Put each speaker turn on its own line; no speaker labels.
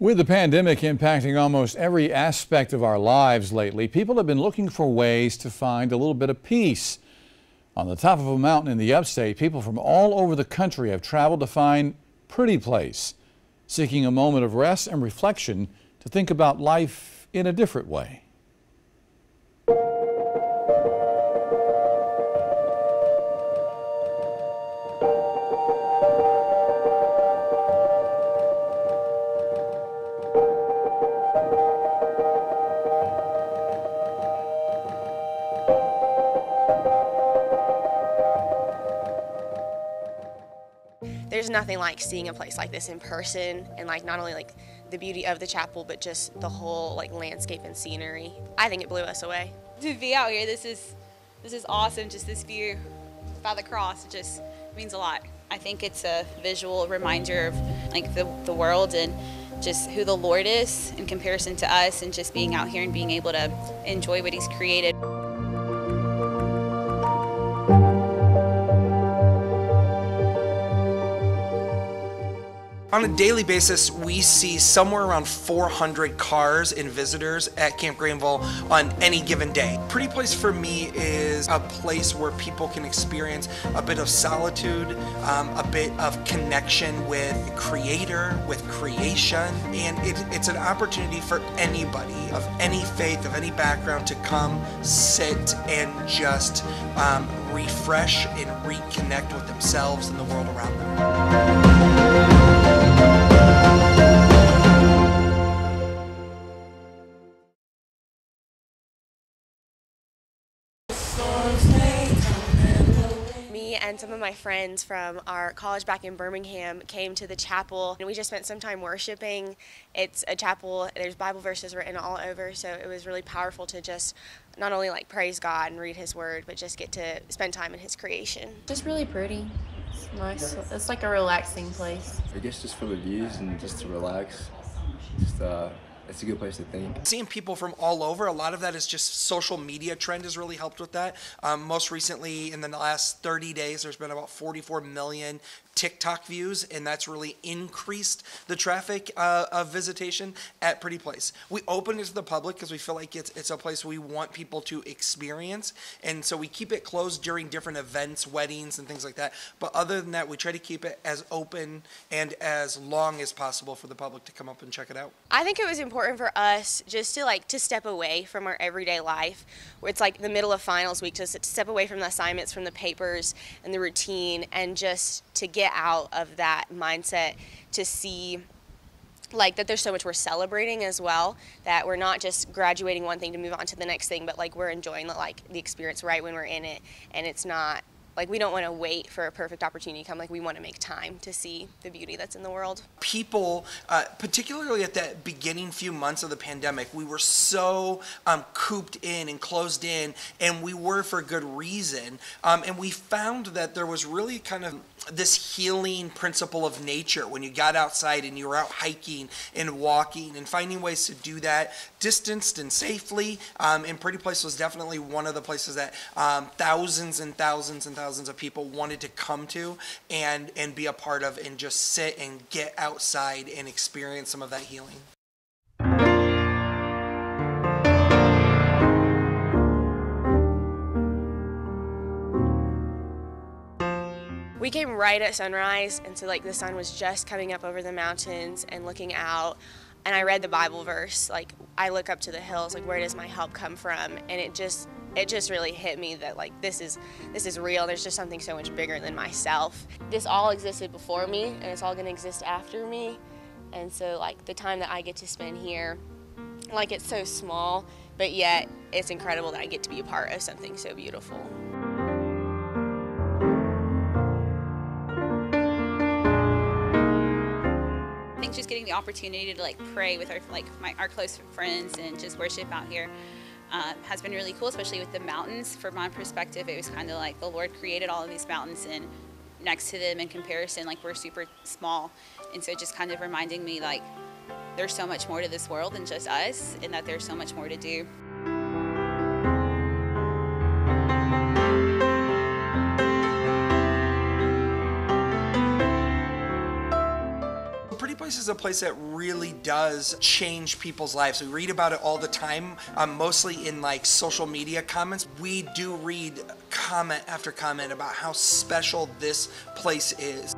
With the pandemic impacting almost every aspect of our lives lately, people have been looking for ways to find a little bit of peace. On the top of a mountain in the upstate, people from all over the country have traveled to find Pretty Place, seeking a moment of rest and reflection to think about life in a different way.
There's nothing like seeing a place like this in person and like not only like the beauty of the chapel but just the whole like landscape and scenery. I think it blew us away.
To be out here, this is this is awesome. Just this view by the cross it just means a lot. I think it's a visual reminder of like the, the world and just who the Lord is in comparison to us and just being out here and being able to enjoy what he's created.
On a daily basis, we see somewhere around 400 cars and visitors at Camp Greenville on any given day. Pretty Place for me is a place where people can experience a bit of solitude, um, a bit of connection with Creator, with creation, and it, it's an opportunity for anybody of any faith, of any background to come, sit, and just um, refresh and reconnect with themselves and the world around them.
Me and some of my friends from our college back in Birmingham came to the chapel and we just spent some time worshiping. It's a chapel, there's Bible verses written all over, so it was really powerful to just not only like praise God and read his word, but just get to spend time in his creation.
Just really pretty. It's nice. It's like a relaxing place.
I guess just for the views and just to relax. Just uh, it's a good place to think.
Seeing people from all over, a lot of that is just social media trend has really helped with that. Um, most recently, in the last 30 days, there's been about 44 million TikTok views, and that's really increased the traffic uh, of visitation at Pretty Place. We open it to the public because we feel like it's it's a place we want people to experience, and so we keep it closed during different events, weddings, and things like that. But other than that, we try to keep it as open and as long as possible for the public to come up and check it out.
I think it was important for us just to like to step away from our everyday life, where it's like the middle of finals week, to step away from the assignments, from the papers and the routine, and just to get get out of that mindset to see like that there's so much we're celebrating as well that we're not just graduating one thing to move on to the next thing but like we're enjoying the like the experience right when we're in it and it's not like we don't want to wait for a perfect opportunity to come. Like we want to make time to see the beauty that's in the world.
People uh, particularly at the beginning few months of the pandemic we were so um, cooped in and closed in and we were for good reason. Um, and we found that there was really kind of this healing principle of nature. When you got outside and you were out hiking and walking and finding ways to do that distanced and safely. Um, and Pretty Place was definitely one of the places that um, thousands and thousands and thousands of people wanted to come to and, and be a part of and just sit and get outside and experience some of that healing.
we came right at sunrise and so like the sun was just coming up over the mountains and looking out and i read the bible verse like i look up to the hills like where does my help come from? And it just it just really hit me that like this is this is real there's just something so much bigger than myself. This all existed before me and it's all going to exist after me. And so like the time that i get to spend here like it's so small but yet it's incredible that i get to be a part of something so beautiful
just getting the opportunity to like pray with our like my, our close friends and just worship out here uh, has been really cool, especially with the mountains. From my perspective, it was kind of like the Lord created all of these mountains and next to them in comparison, like we're super small. And so just kind of reminding me like there's so much more to this world than just us and that there's so much more to do.
Sunrise is a place that really does change people's lives. We read about it all the time, um, mostly in like social media comments. We do read comment after comment about how special this place is.